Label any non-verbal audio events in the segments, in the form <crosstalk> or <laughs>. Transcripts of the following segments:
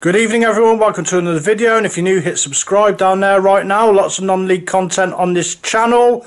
Good evening everyone, welcome to another video and if you're new hit subscribe down there right now, lots of non-league content on this channel.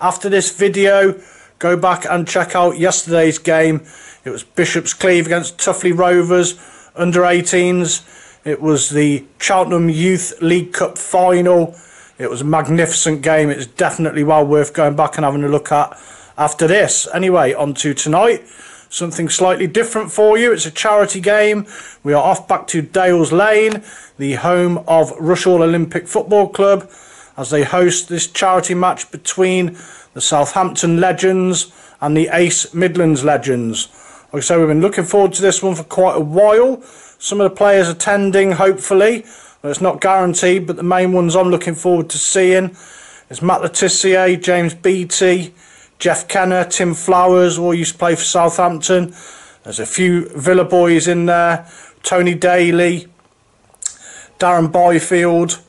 After this video, go back and check out yesterday's game. It was Bishop's Cleeve against Tuffley Rovers, under 18s. It was the Cheltenham Youth League Cup final. It was a magnificent game, it's definitely well worth going back and having a look at after this. Anyway, on to tonight something slightly different for you. It's a charity game. We are off back to Dales Lane, the home of Rushall Olympic Football Club, as they host this charity match between the Southampton Legends and the Ace Midlands Legends. Like I say, we've been looking forward to this one for quite a while. Some of the players attending, hopefully. Well, it's not guaranteed, but the main ones I'm looking forward to seeing is Matt Le Tissier, James Beattie, Jeff Kenna, Tim Flowers, all used to play for Southampton. There's a few Villa boys in there. Tony Daley, Darren Byfield.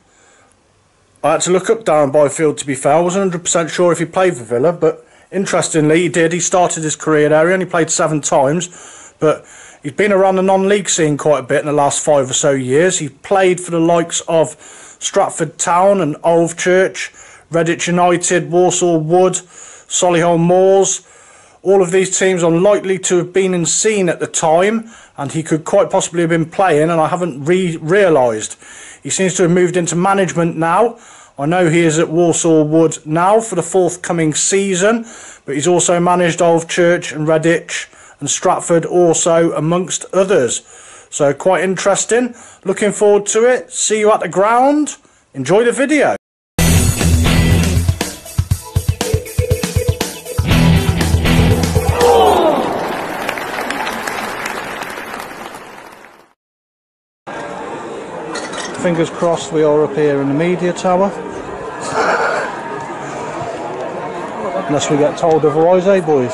I had to look up Darren Byfield to be fair. I wasn't 100% sure if he played for Villa, but interestingly he did. He started his career there. He only played seven times, but he's been around the non-league scene quite a bit in the last five or so years. He played for the likes of Stratford Town and Church, Redditch United, Walsall Wood, Solihull Moors. All of these teams unlikely to have been in scene at the time, and he could quite possibly have been playing, and I haven't re realised. He seems to have moved into management now. I know he is at Walsall Wood now for the forthcoming season, but he's also managed Alvechurch and Redditch and Stratford also amongst others. So quite interesting. Looking forward to it. See you at the ground. Enjoy the video. Fingers crossed we up here in the media tower. Unless we get told otherwise, eh boys?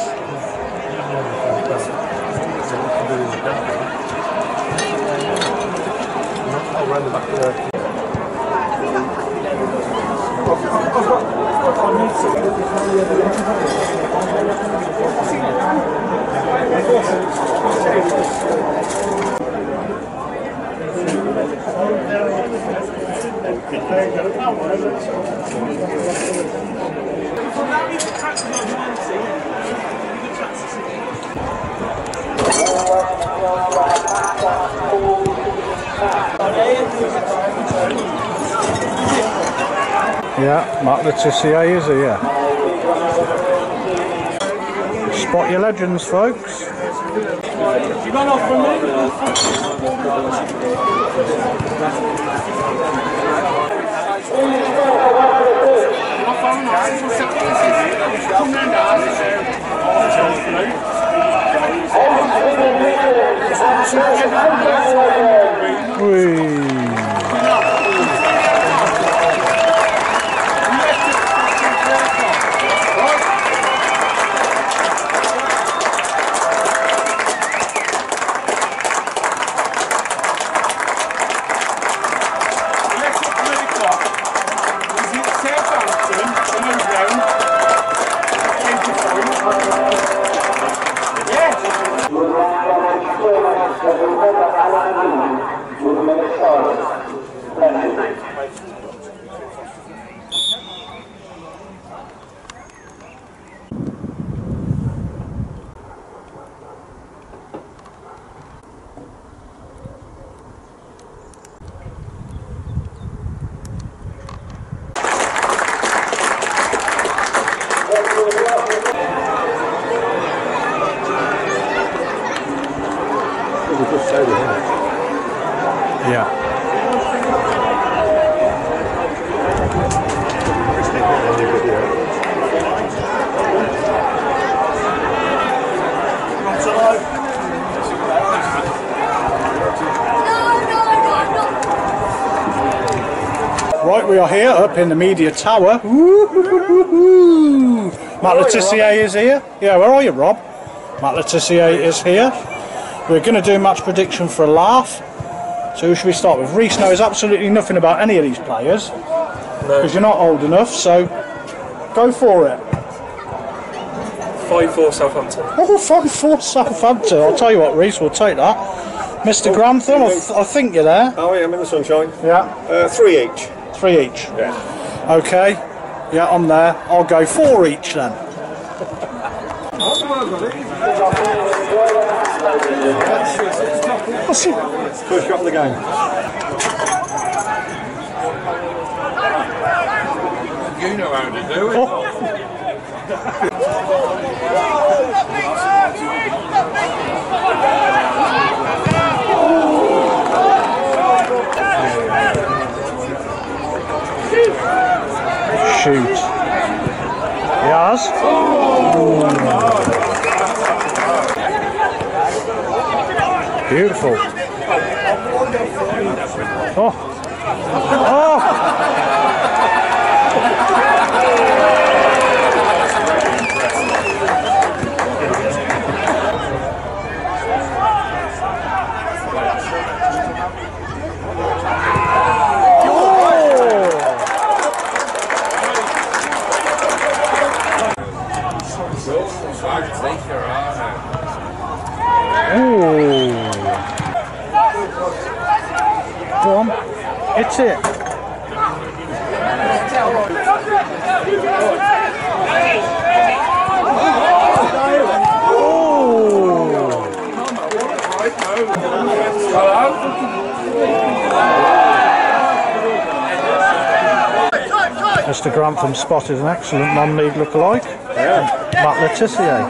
Yeah, Mark Le Tissier is here. Spot your legends, folks. You gone off from me? Ui. Right, we are here up in the media tower. Matt Le Tissier is here. Yeah, where are you, Rob? Matt Le Tissier is here. We're going to do match prediction for a laugh. So who should we start with? Reese knows absolutely nothing about any of these players. Because no. you're not old enough, so go for it. 5-4 Southampton. <laughs> Oh, 5-4 Southampton. I'll tell you what, Reese, we'll take that. Mr. Grantham, I, th- I think you're there. Oh, yeah, I'm in the sunshine. Yeah, Uh, three each. Three each. Yeah. Okay, yeah, I'm there. I'll go four each then. What's it? First shot of the game. You know how to do it. Oh, <laughs> shoot. Yes. Beautiful. Oh. Oh. It's it. Mr. Grantham spotted an excellent non-league lookalike. Matt Le Tissier.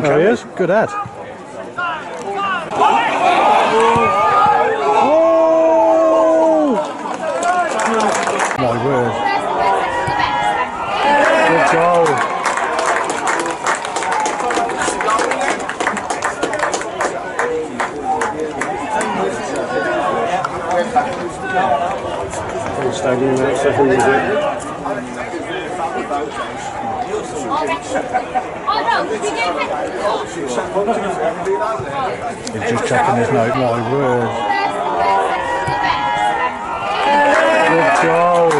There he is. Good head. Oh! My word. Good goal. Stadium, that's who was it? He's just checking his note. My word. Good goal.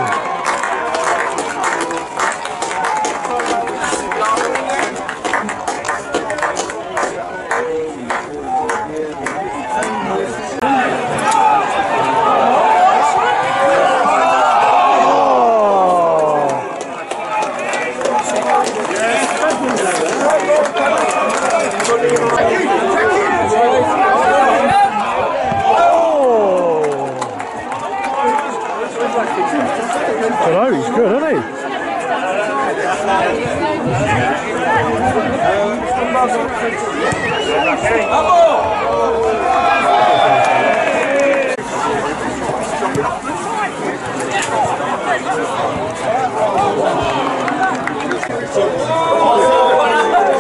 Oh. Oh. Don't know, he's good, isn't he?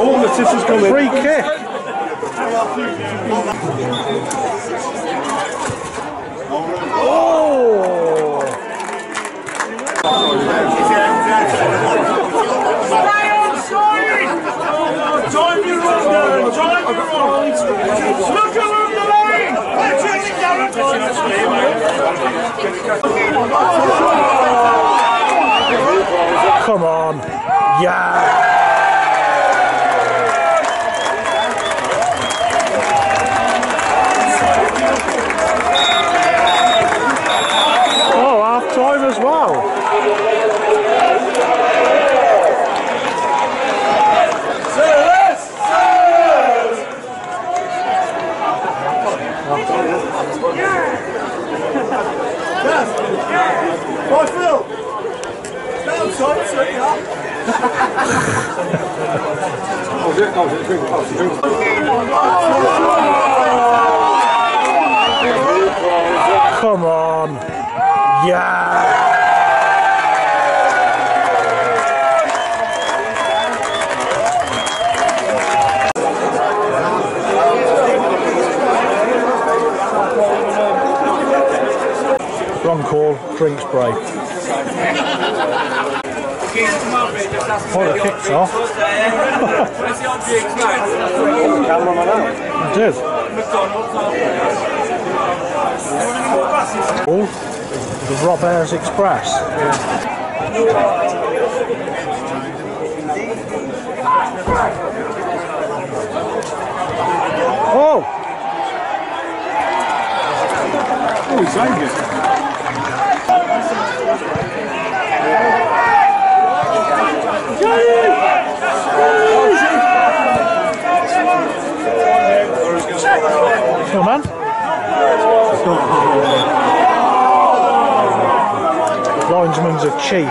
Oh, Le Tissier's coming. Free kick. Look along the line! Come on. Yeah. Oh, half time as well. Right, Phil! Stand tight, straight up. Oh, is it? Oh, is it? Drink. Oh, it's a drink. Come on. Yeah. Wrong call, drinks break. Oh, <laughs> the kick's off. It. Oh, the Rob Express. Oh, Oh, he saved it. come on. Linesman's a cheat.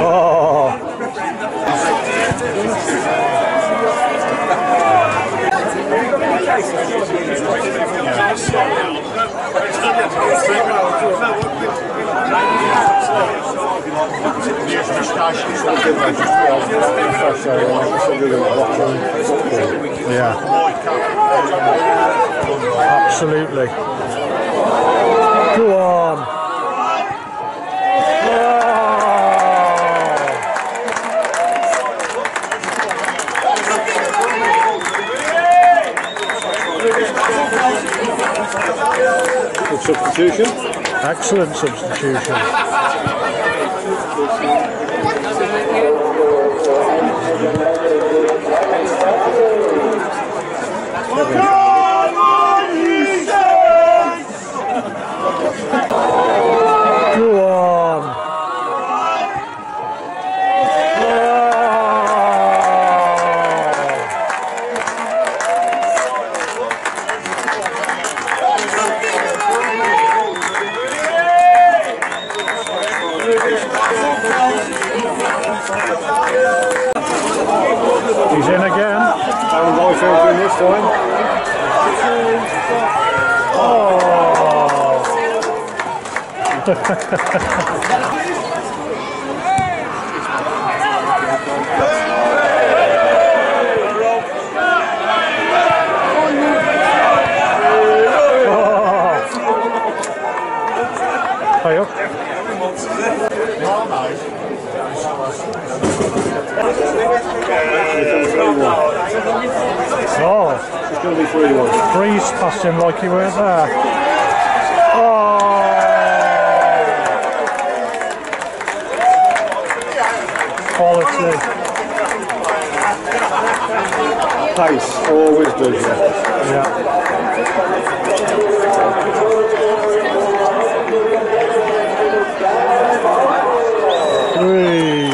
Oh. oh. Yeah. Absolutely. Go on. Oh. Good substitution. Excellent substitution. Go on. Oh. He's in again. Aaron Byfield's in this time. Oh. High up. Oh, It's going to be 3 1. breeze past him like he weren't there. Oh. Quality. Pace, always yeah. Yeah. Three.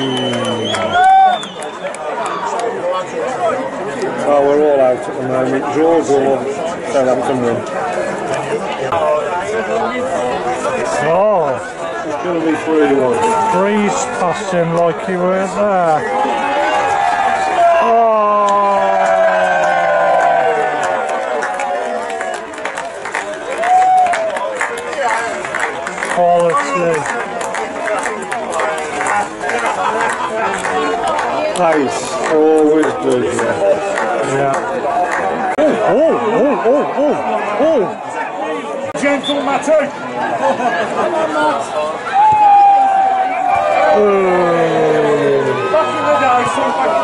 Oh, we're all out at the moment. Draws or Southampton win. Oh, It's going to be 3 1. breeze him like he weren't there. Oh. Quality. Pace, does, yeah. Yeah. Oh, oh, oh, oh, oh. Gentle Matty. <laughs> Back in the day, something.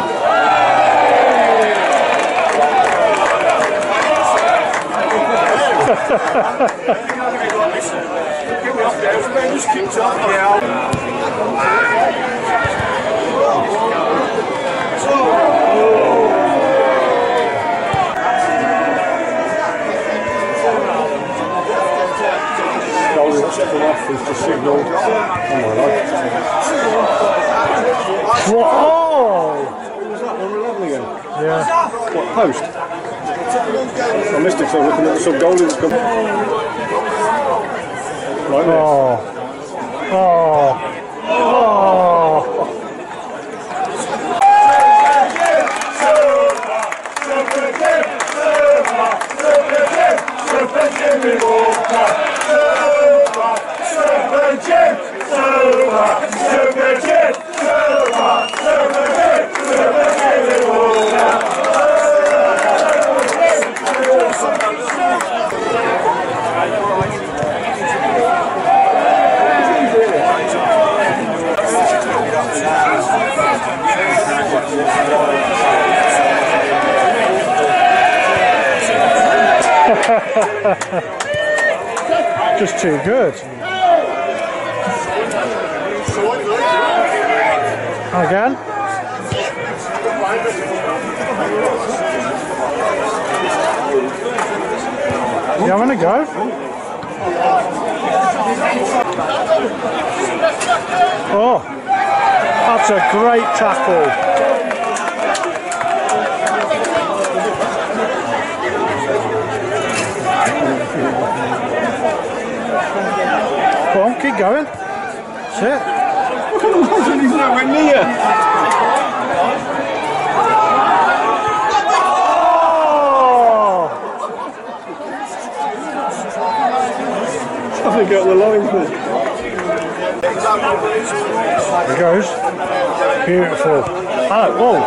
Goal that's come off is the signal. Oh my life. What? Oh. What was that? Number 11 again? Yeah. What, post? I missed it, so that's come. Right. Oh. Oh. <laughs> Just too good. Again. You having a go? Oh, that's a great tackle. Keep going. That's it. He's nowhere near. Oh! Think out the linesman. There it goes. Beautiful. Oh, whoa.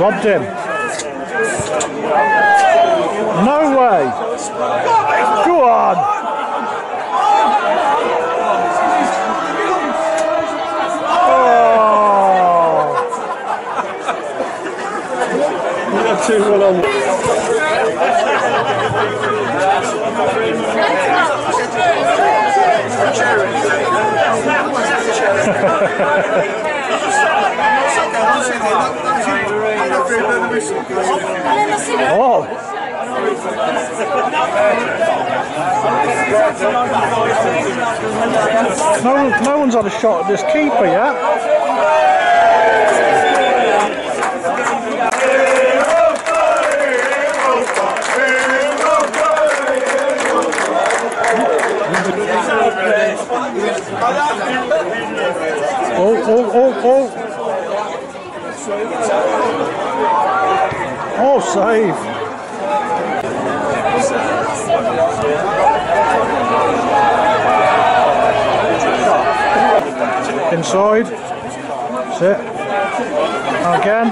Robbed him. No way. Go on. Oh. You had two one on. Oh. No, no one's had a shot at this keeper yet. Oh, oh, oh, oh. Oh, save. Inside. That's it. Again.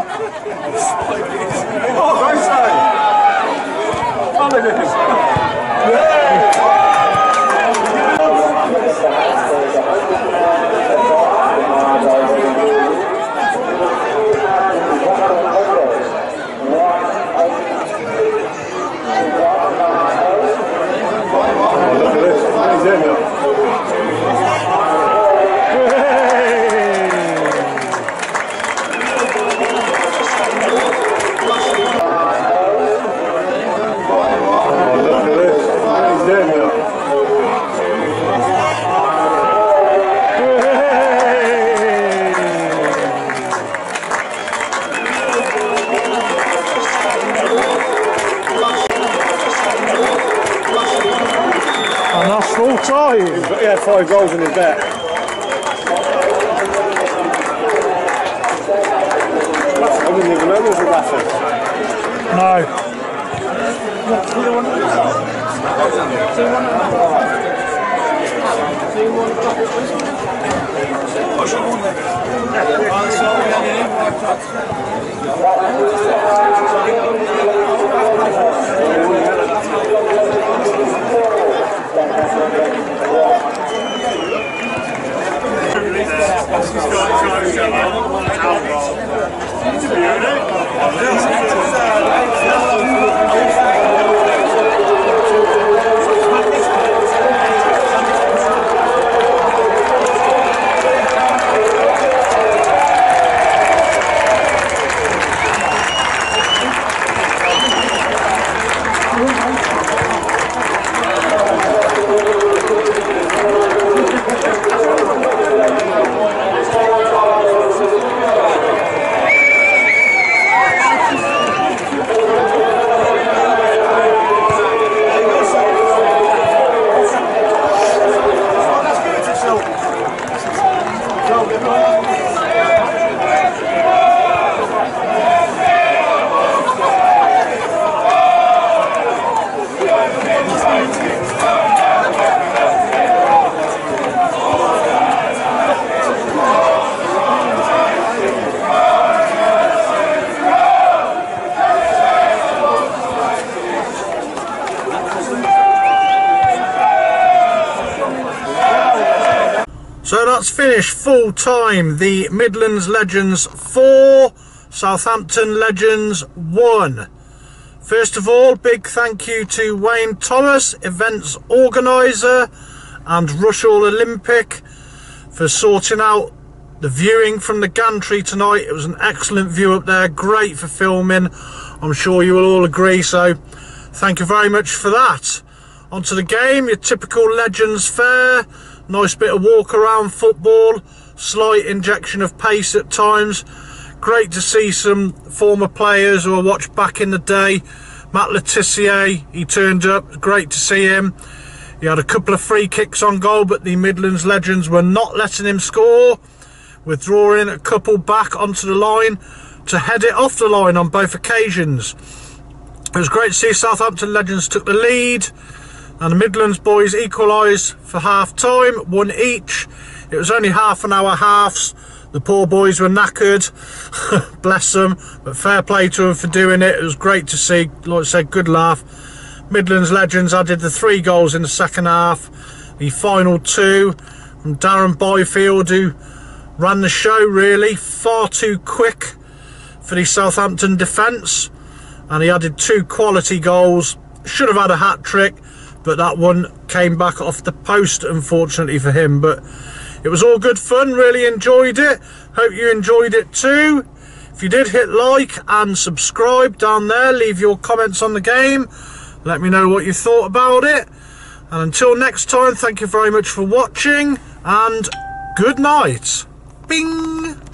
Look at this. He's in it. His bet. I didn't even know there was a. No. So that's finished full time. The Midlands Legends 4, Southampton Legends 1. First of all, big thank you to Wayne Thomas, events organiser, and Rushall Olympic for sorting out the viewing from the gantry tonight. It was an excellent view up there, great for filming. I'm sure you will all agree, so thank you very much for that. Onto the game, your typical Legends fare. Nice bit of walk around football, slight injection of pace at times. Great to see some former players who I watched back in the day. Matt Le Tissier, he turned up, great to see him. He had a couple of free kicks on goal, but the Midlands Legends were not letting him score. Withdrawing a couple back onto the line to head it off the line on both occasions. It was great to see Southampton Legends took the lead and the Midlands boys equalised for half time, one each. It was only half an hour halves. The poor boys were knackered, <laughs> bless them, but fair play to them for doing it. It was great to see, like I said, good laugh. Midlands Legends added the three goals in the second half. The final two from Darren Byfield, who ran the show really far too quick for the Southampton defence. And he added two quality goals. Should have had a hat trick but that one came back off the post unfortunately for him but it was all good fun really enjoyed it. Hope you enjoyed it too. If you did hit like and subscribe down there leave your comments on the game let me know what you thought about it. And until next time thank you very much for watching and good night. Bing